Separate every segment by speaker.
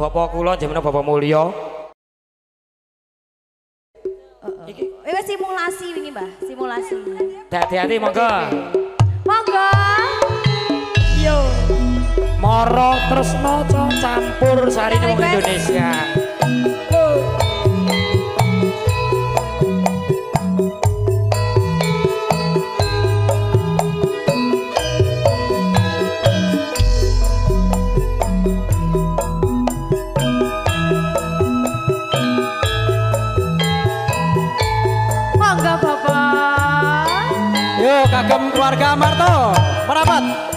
Speaker 1: bapak kula jenengan bapak mulya.
Speaker 2: Ini eh, simulasi ini, Mbah, simulasi.
Speaker 1: Hati-hati, monggo.
Speaker 2: Monggo.
Speaker 1: Yo. Moro Tresno campur sarine wong Indonesia.
Speaker 3: keluarga Marto. Merapat.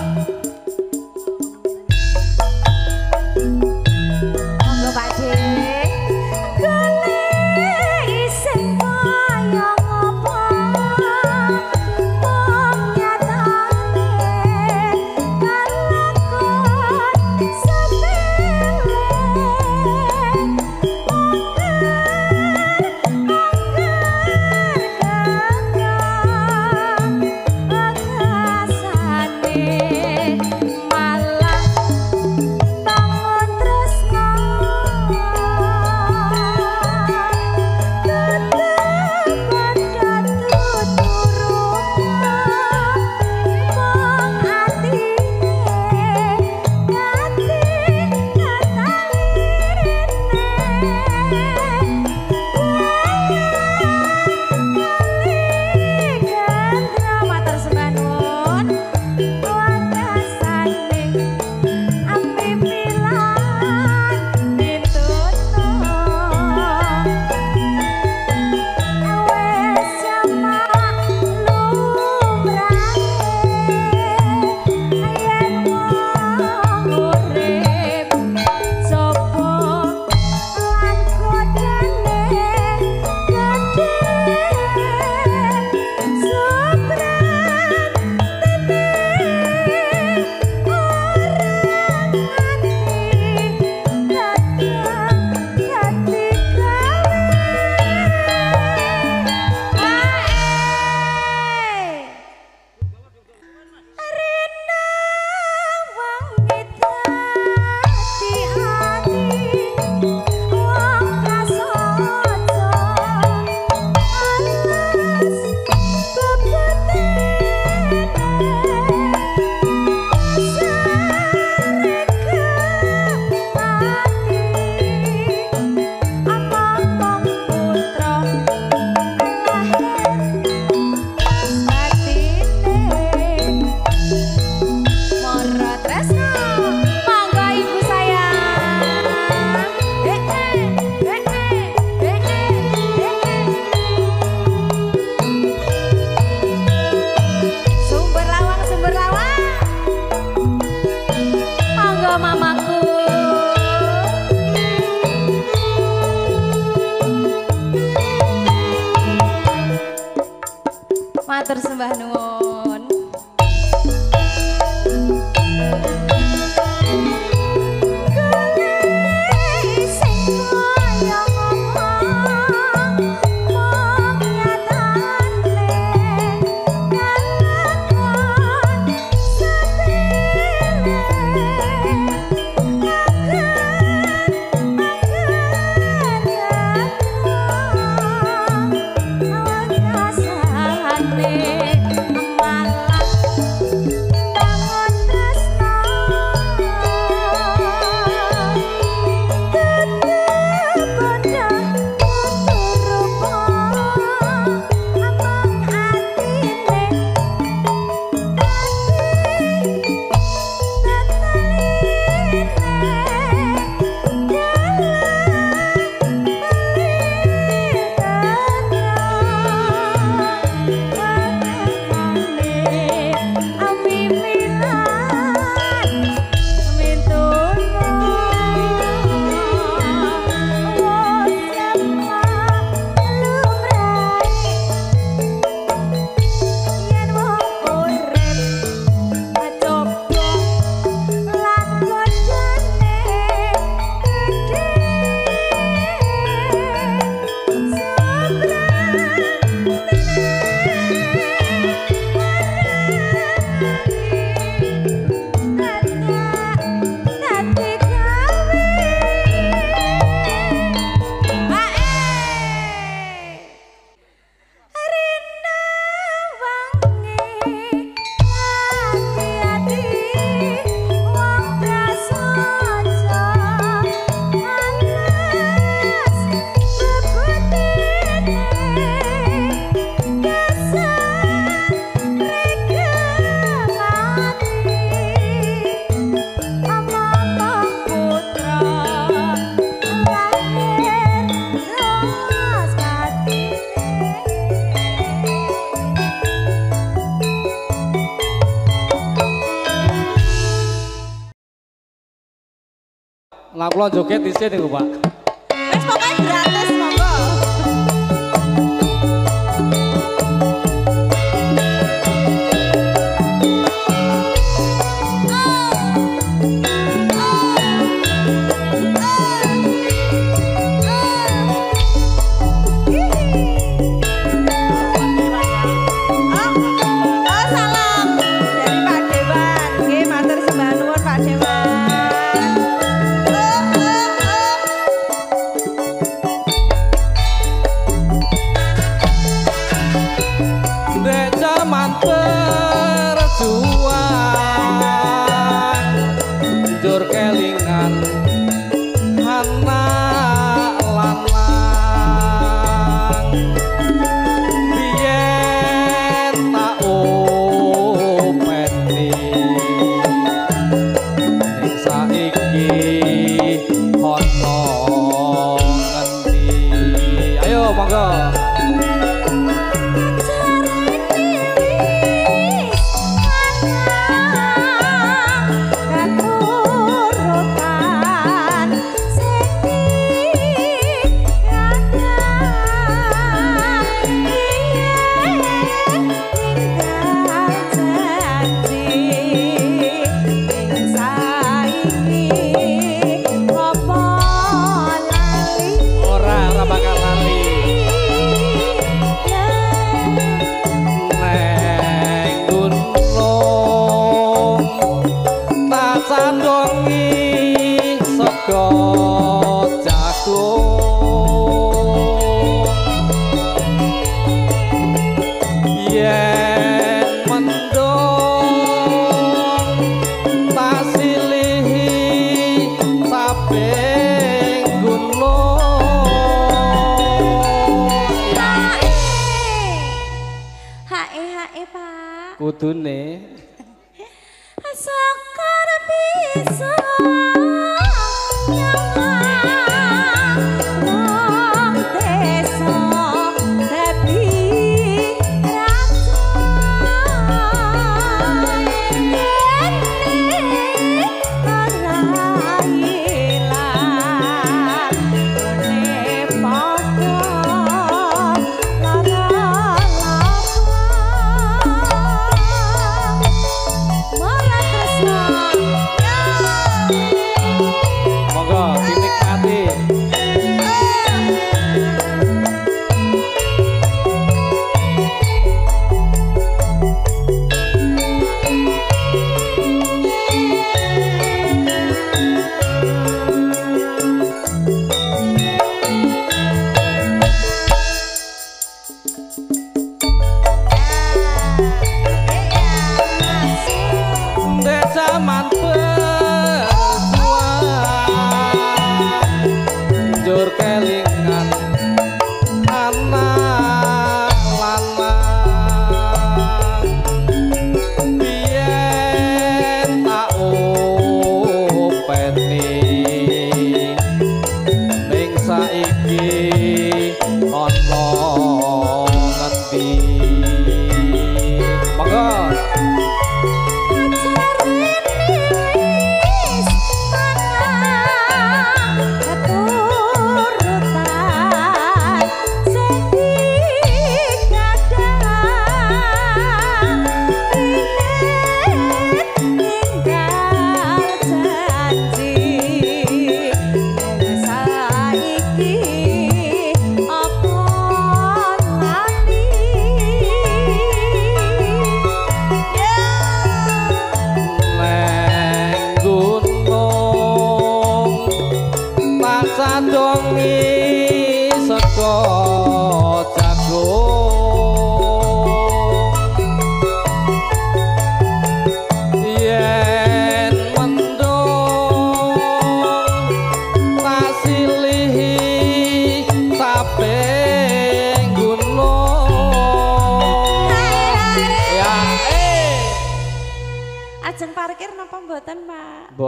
Speaker 2: joget disini Pak.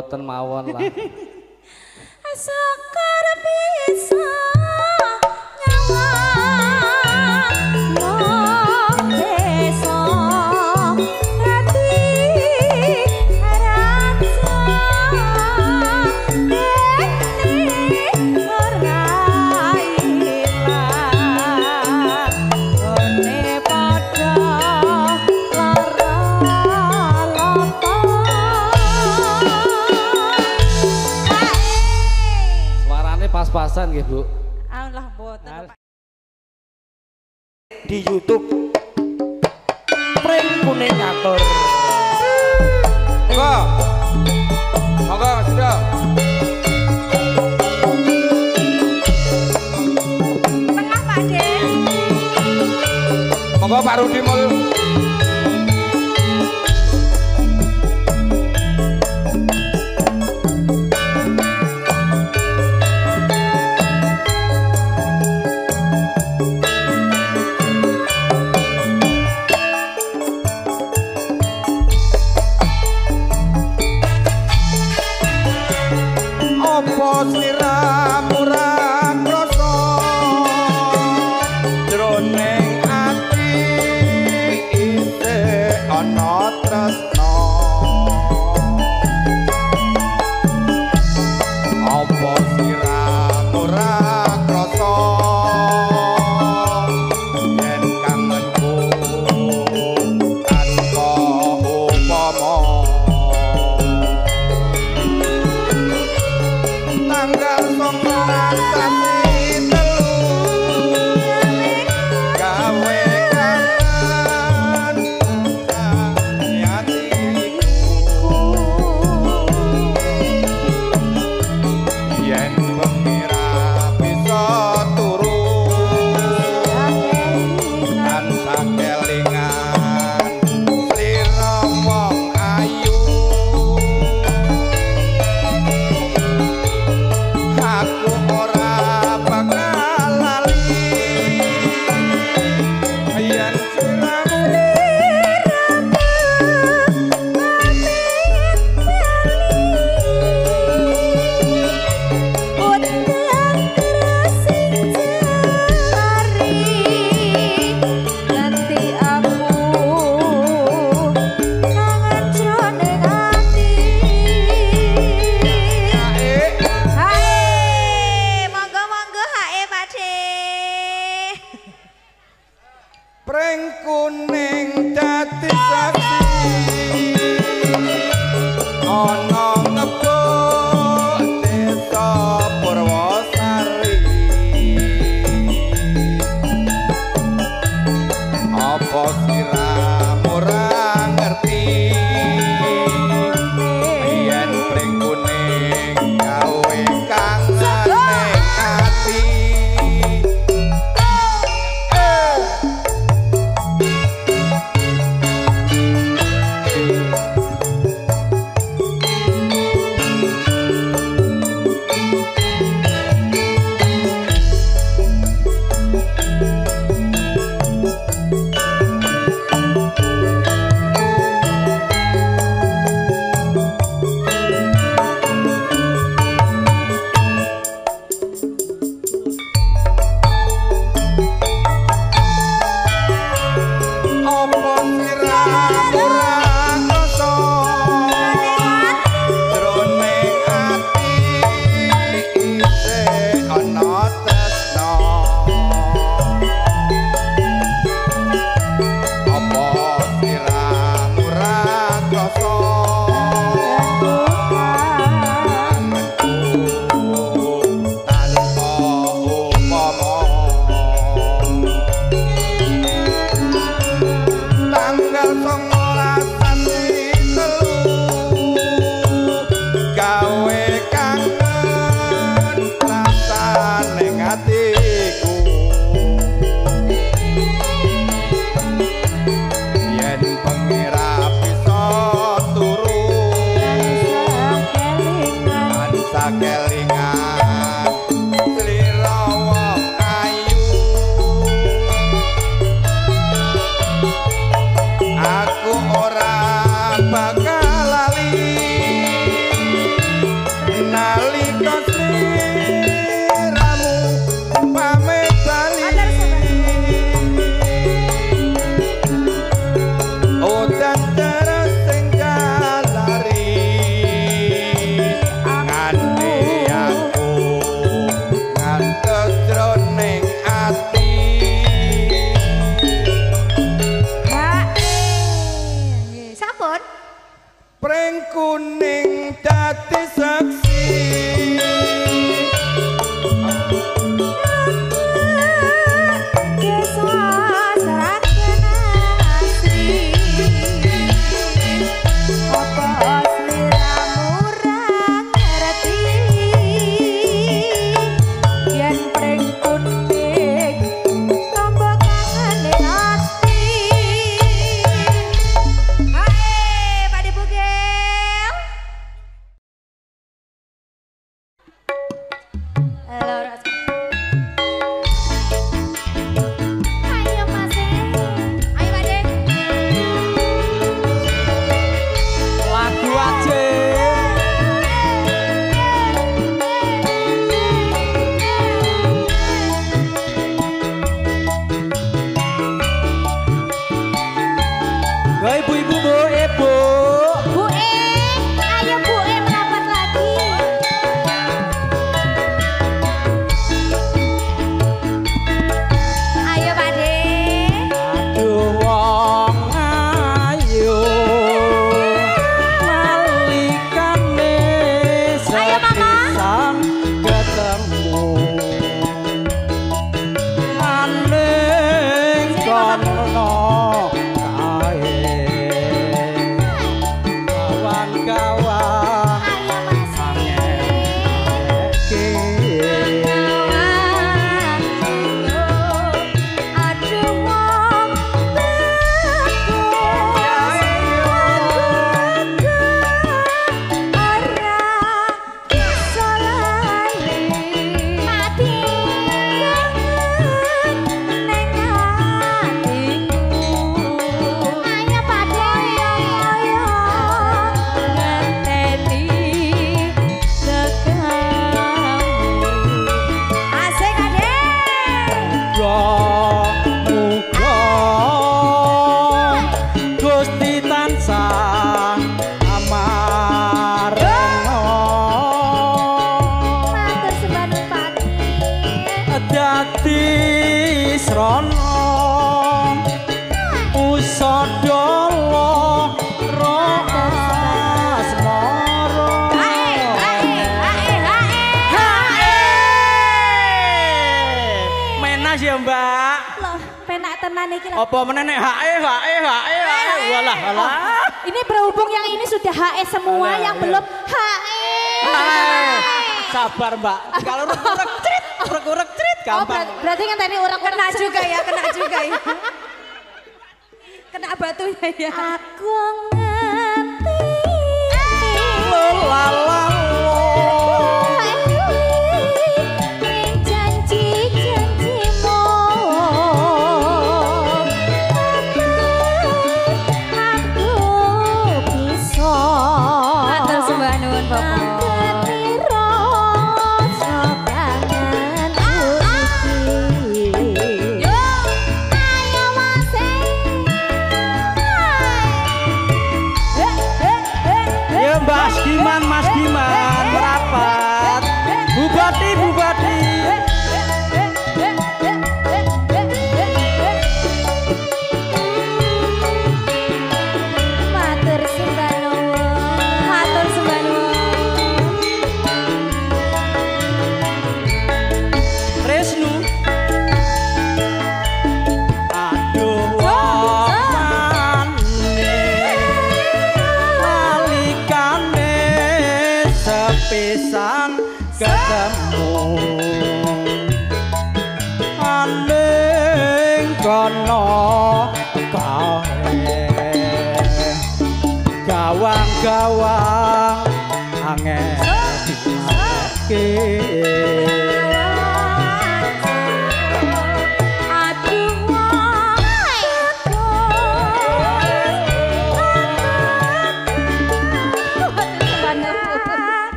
Speaker 2: Boten mawon lah
Speaker 4: pas-pasan nggih, Bu.
Speaker 2: Alah mboten.
Speaker 1: Di YouTube Pring kuning ngatur.
Speaker 5: Monggo. Monggo, Sudha.
Speaker 2: Tengah, Pak, Den.
Speaker 5: Monggo Pak Rudi
Speaker 6: nyompo sliramu ra?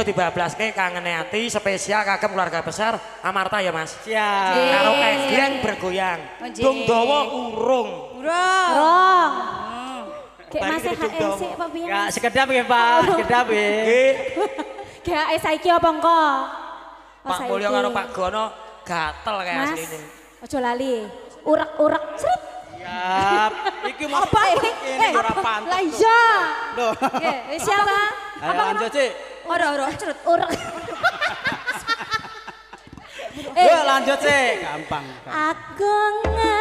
Speaker 1: Engko dibablaske kangene ati spesial kagem keluarga besar Amarta ya Mas
Speaker 4: siap
Speaker 1: karo egreng bergoyang
Speaker 2: Oh.
Speaker 1: Bung dawa urung
Speaker 2: Bro.
Speaker 3: Rong Kayak
Speaker 1: Balik
Speaker 3: masih
Speaker 1: Jogja.
Speaker 3: HLC apa piye?
Speaker 4: ya sekedap ya Pak sekedap ya
Speaker 1: nggih
Speaker 3: Kayak saiki apa engko? Oh,
Speaker 1: Pak
Speaker 3: saiki.
Speaker 1: Mulyo karo Pak Gono gatel kayak
Speaker 3: Mas,
Speaker 1: asline
Speaker 3: ojo lali. Urak-urak srit.
Speaker 4: siap iki mau
Speaker 3: Apa ini?
Speaker 4: ini
Speaker 3: Eh,
Speaker 4: ora pantes
Speaker 3: Lah iya.
Speaker 4: Loh.
Speaker 3: Oke, siapa?
Speaker 4: ayo lanjut sih
Speaker 2: Ora ora cerut.
Speaker 3: Urak.
Speaker 4: Yuk lanjut sih gampang
Speaker 3: Aku ngenteni.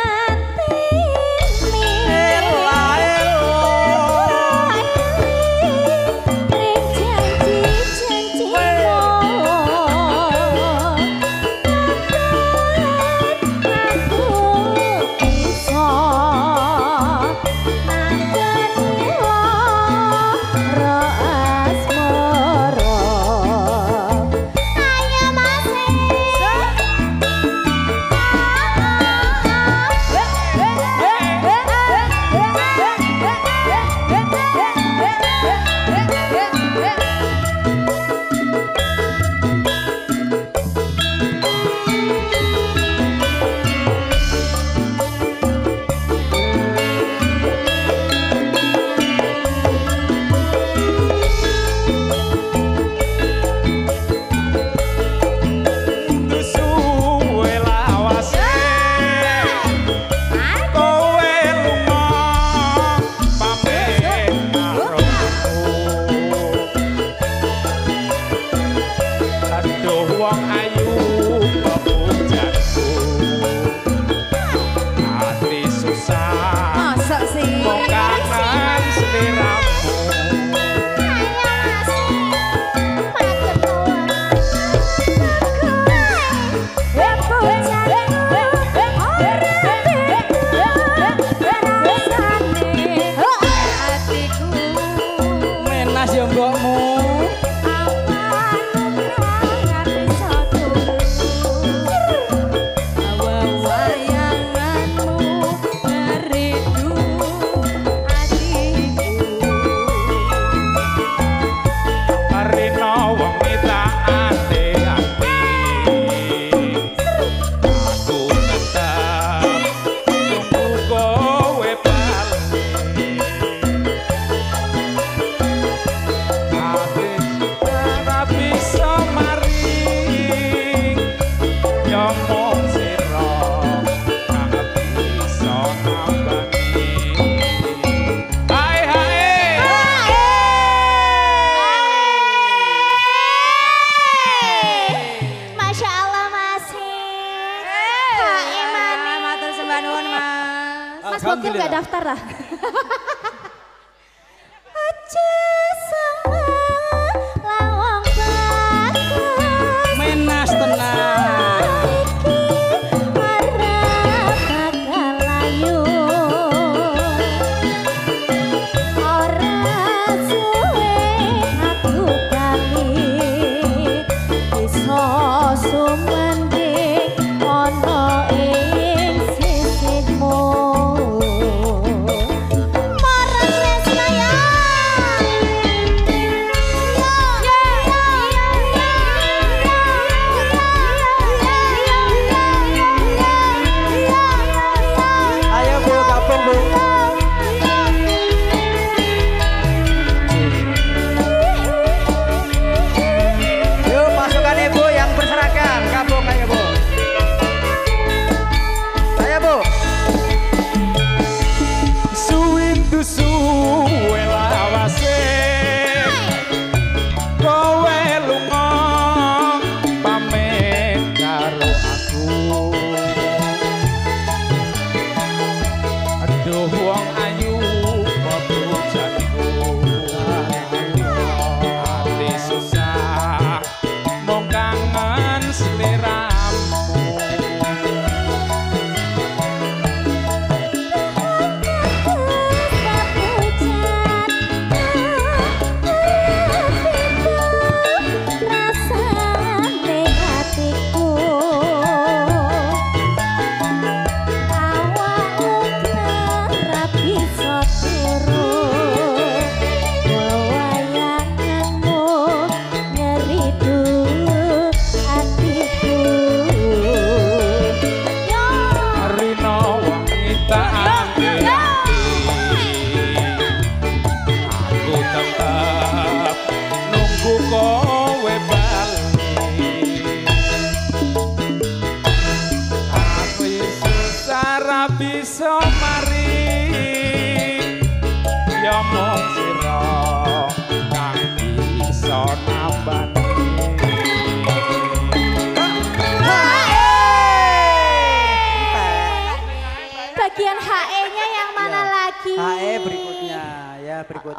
Speaker 4: Mas Bogor nggak daftar
Speaker 3: lah.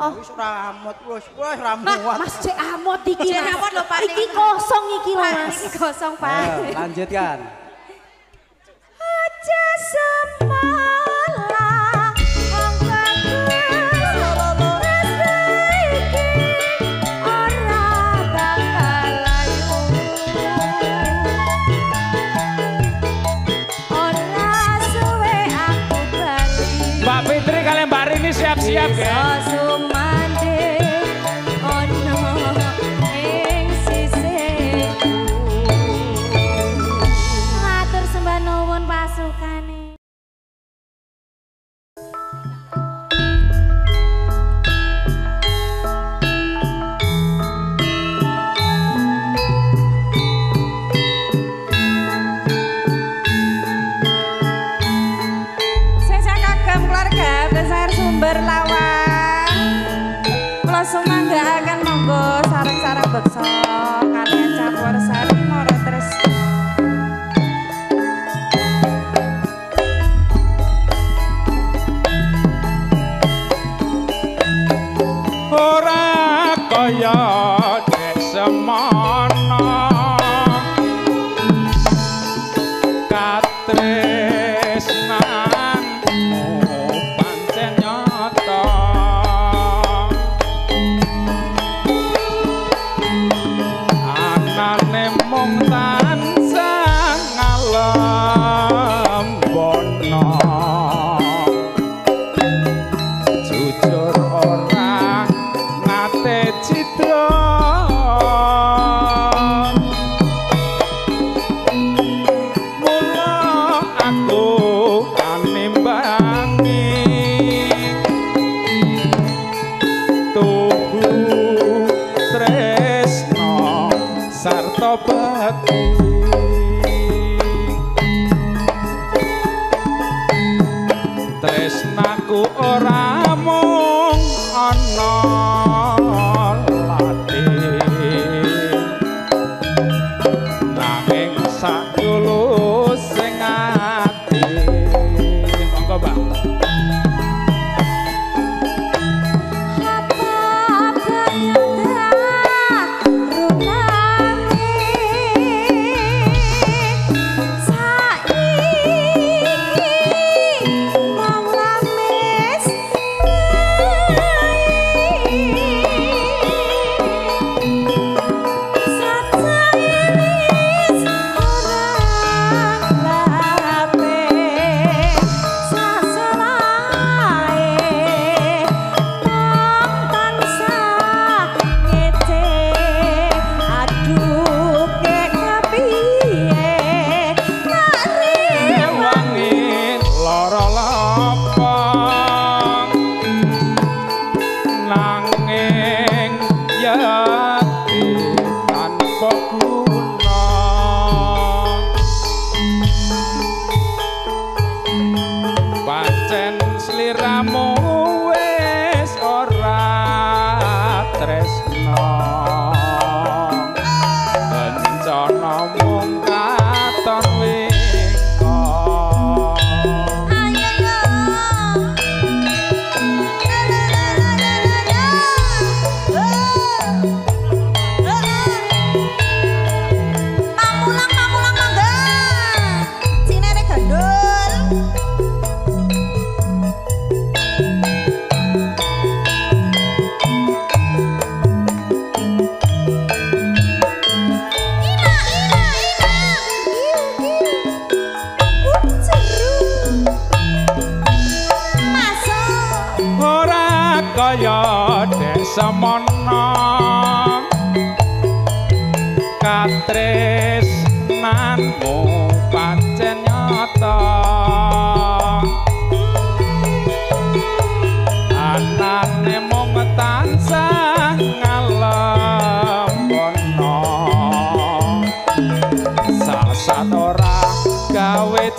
Speaker 3: Oh.
Speaker 4: Wis ora amot,
Speaker 3: wis wis ora.
Speaker 4: Mas cek amot iki.
Speaker 2: Cek amot lho Pak.
Speaker 4: Iki kosong iki lho Mas.
Speaker 2: Iki kosong Pak.
Speaker 3: Nah, lanjutkan.
Speaker 2: kan monggo sarang-sarang beksa.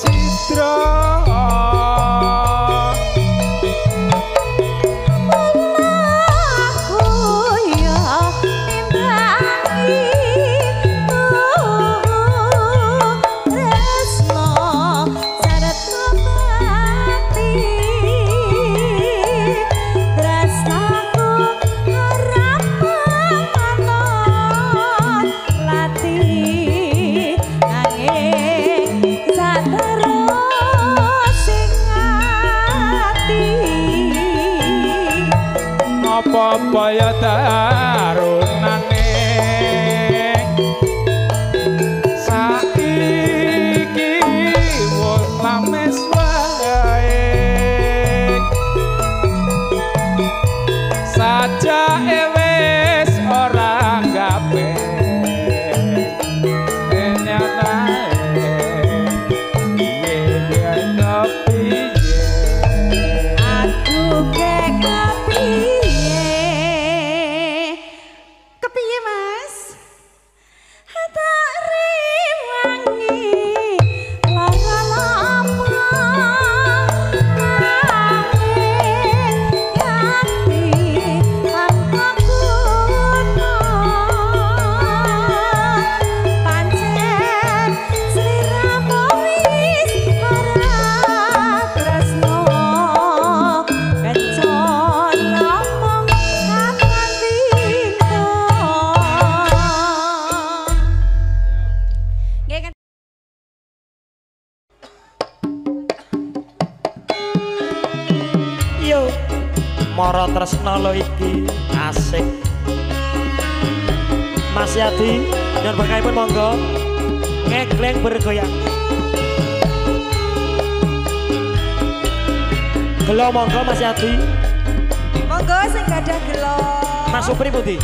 Speaker 2: Gawe citra
Speaker 1: Yo, mara tresna lo iki asik. Mas Yadi, dan pun monggo ngegleng bergoyang. Gelo monggo Mas Yadi,
Speaker 7: Monggo sing gadah gelo.
Speaker 1: Mas Supri Budi.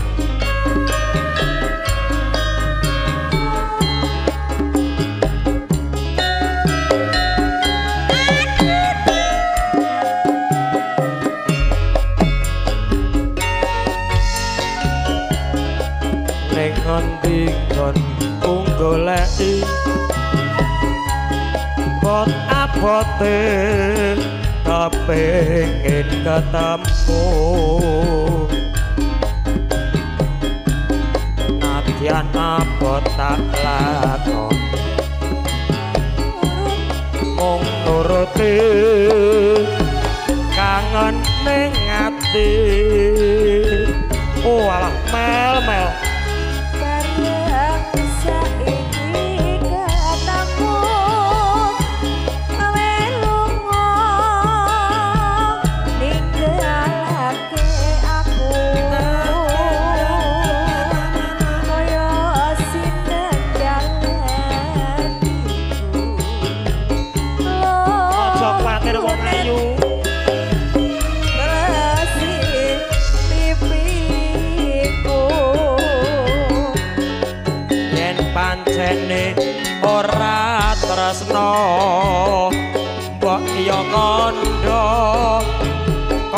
Speaker 1: Abote kepengin ketemu Nadyan abot tak lakon. Mung nuruti kangen ning ati. Oh alah mel mel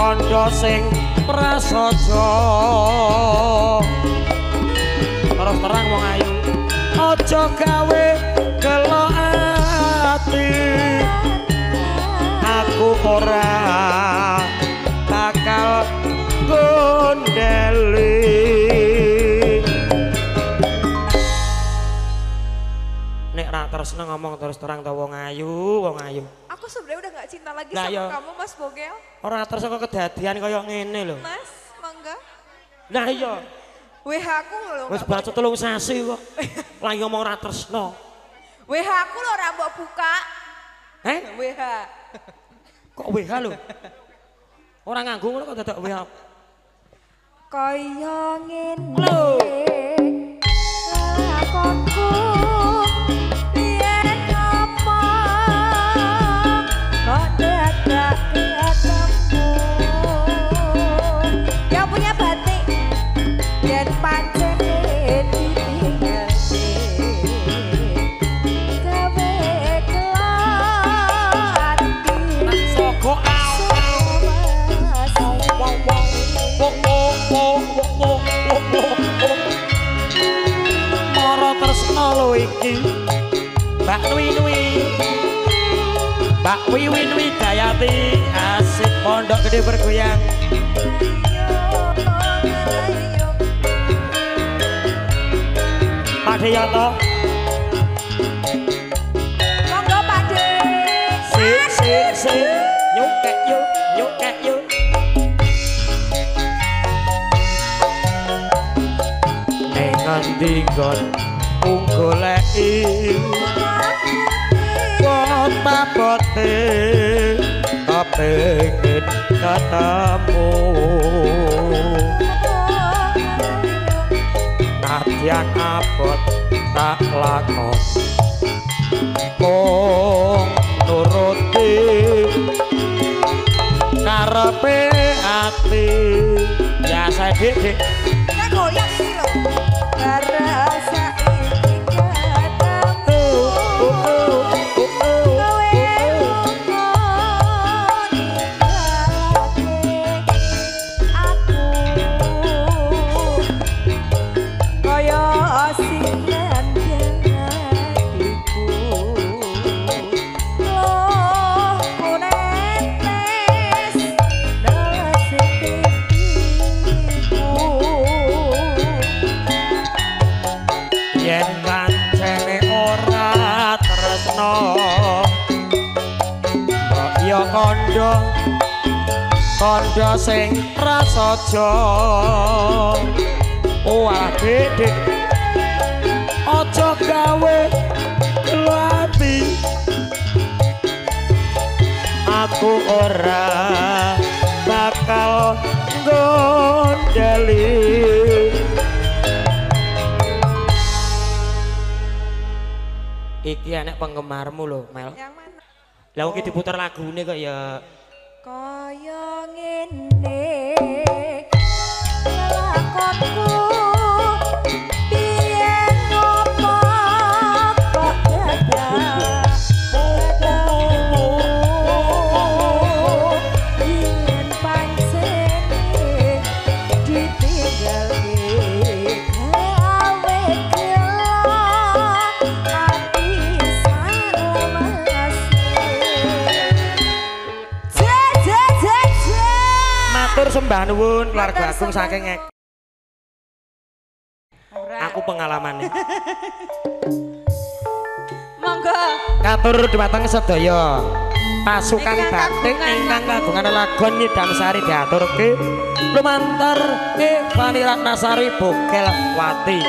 Speaker 1: kandha sing prasaja. Terus terang wong ayu. Aja gawe gelo ati. Aku ora bakal gondeli. Nek ra tresno ngomong terus terang to wong ayu wong ayu
Speaker 7: gak cinta lagi
Speaker 1: Lah,
Speaker 7: sama
Speaker 1: iya.
Speaker 7: kamu Mas Bogel?
Speaker 1: Ora tresno kok kedadian kaya ngene lho.
Speaker 7: Mas, mangga.
Speaker 1: Nah iya.
Speaker 7: WH aku lho
Speaker 1: wis bacot telung sasi kok. Lagi ngomong ra tresno.
Speaker 7: WH aku lho ora mbok buka.
Speaker 1: Eh
Speaker 7: WH
Speaker 1: kok WH lho? Ora nganggo ngono kok dadak WH
Speaker 7: Kaya ngene.
Speaker 1: Lho.
Speaker 7: lakonku
Speaker 1: Mbak Nui Nui. Mbak Wiwi Nui Dayati asik pondok gede bergoyang Pak Deyoto
Speaker 2: Monggo Pak De.
Speaker 1: si si si nyukek yuk nyukek yuk nggon unggoleki kota bote kepengin ketemu nadyan abot tak lakon. Mung nuruti. Karepe ati. Biasa dik dik kandha sing prasaja owah dedek aja gawe ati aku ora bakal gondeli Iki anak penggemarmu loh, Mel.
Speaker 2: Yang mana?
Speaker 1: Lah iki diputar lagune kok ya nuwun keluarga agung saking ek. Aku pengalamannya.
Speaker 2: Monggo.
Speaker 1: Katur dumateng sedaya pasukan batik ingkang kagungan lagon Nyidam Sari diaturke lumantar Evani Ratnasari Bokel Wati.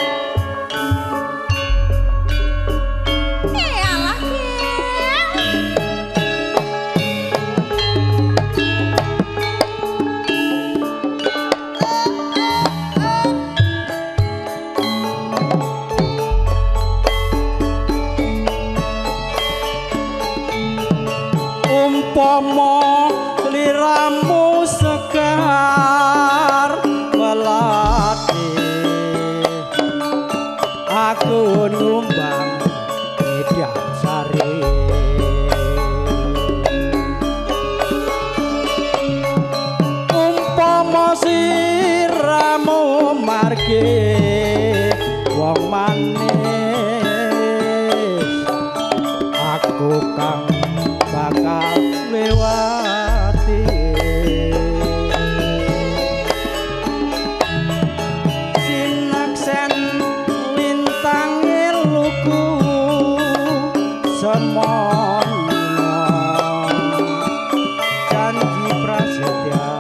Speaker 2: te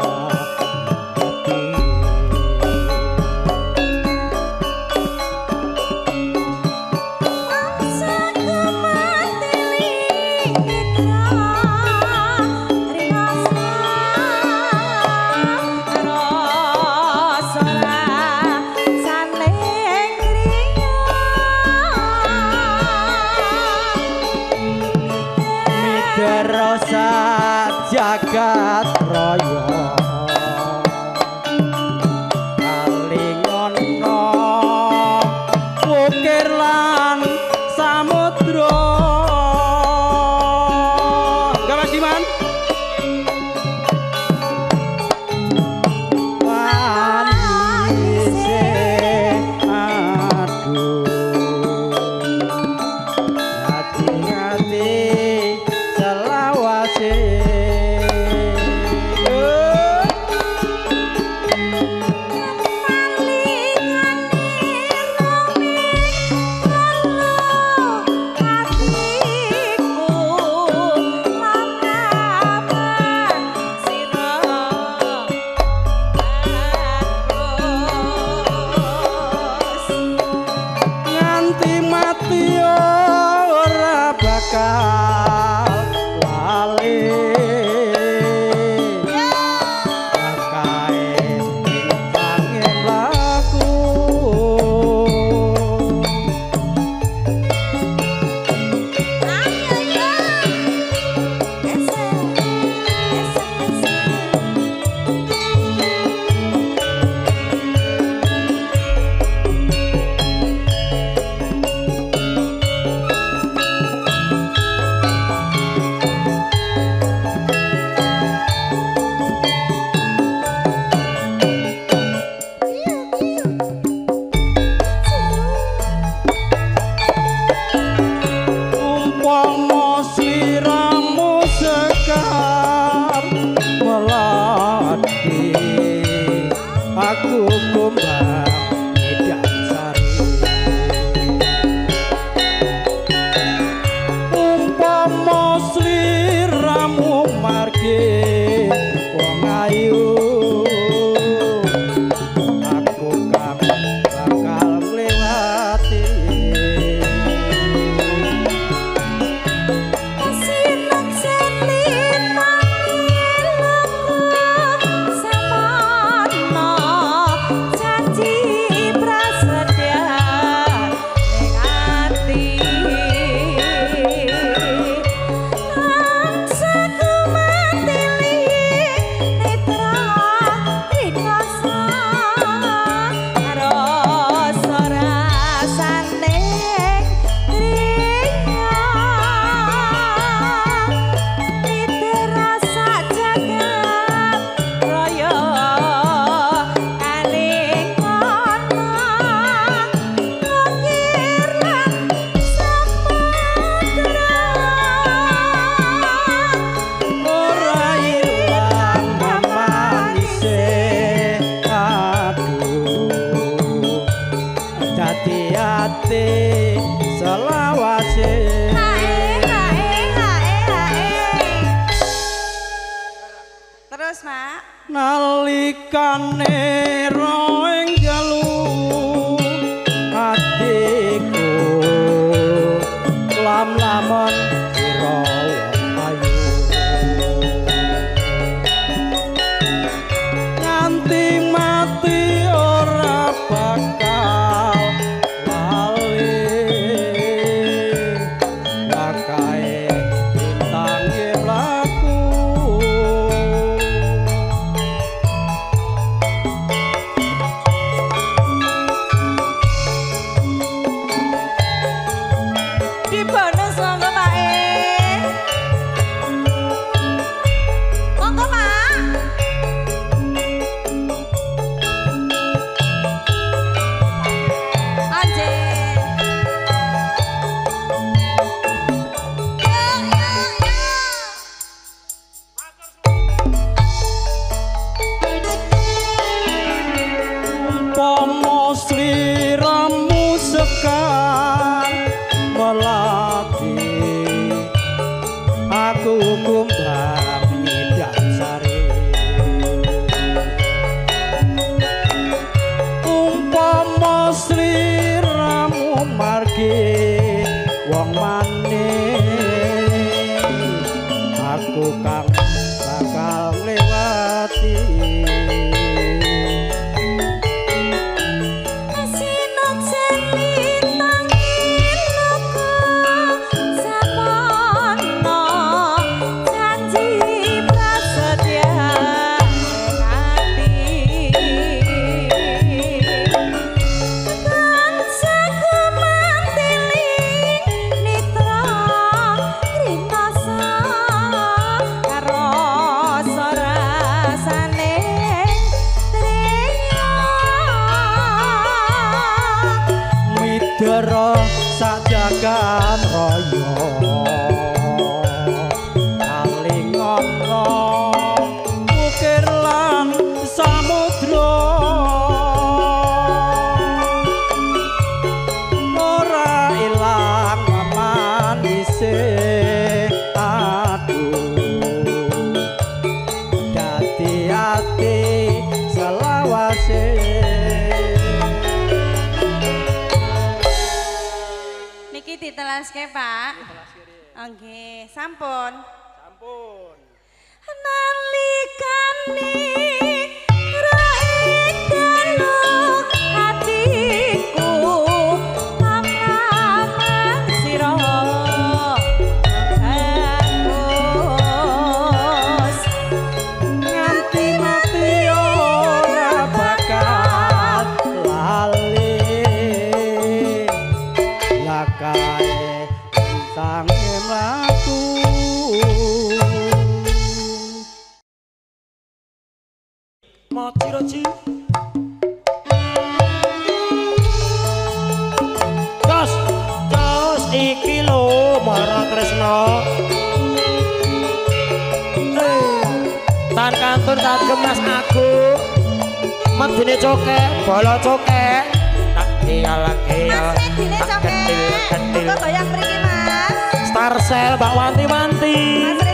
Speaker 2: ati
Speaker 4: selawase.
Speaker 2: Hae hae hae hae. Terus Mak?
Speaker 4: Nalikane roeng Tan kantor tak gemas aku
Speaker 1: eh, Medine coke, bola coke Tak kial lagi
Speaker 2: Mas Medine coke Kok goyang mriki, mas?
Speaker 1: Starsel sel wanti-wanti.
Speaker 2: Mas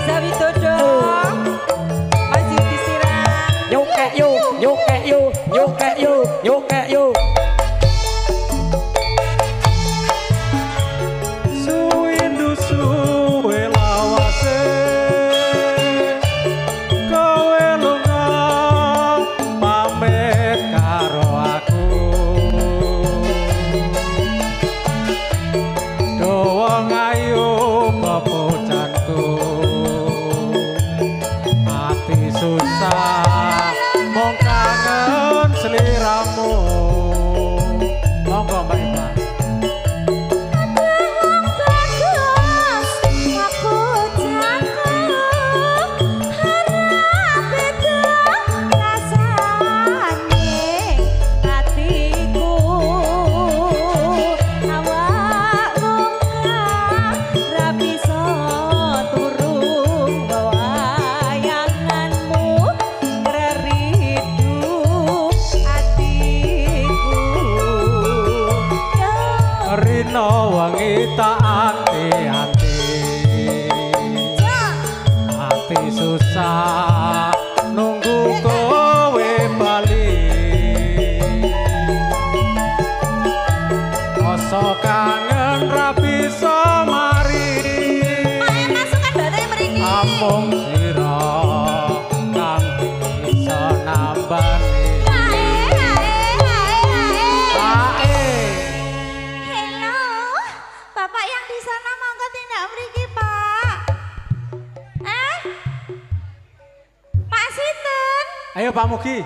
Speaker 2: Ayo
Speaker 3: Pak Mugi.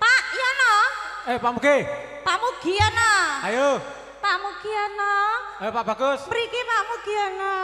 Speaker 3: Pak iya Yono. eh Pak
Speaker 6: Mugi. Pak Mugi
Speaker 3: ya Yono.
Speaker 6: Ayo. Pak Mugi
Speaker 3: ya Yono.
Speaker 6: Ayo
Speaker 3: Pak
Speaker 6: Bagus.
Speaker 3: Mriki Pak
Speaker 2: Mugi ya Yono.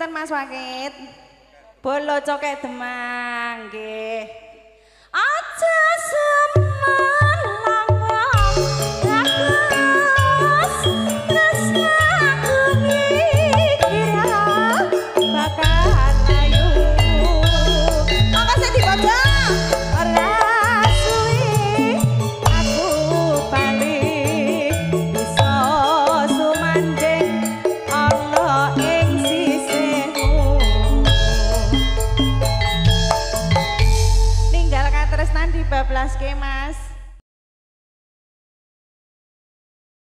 Speaker 2: Sinten Mas Wakit? Bolo cokek demak.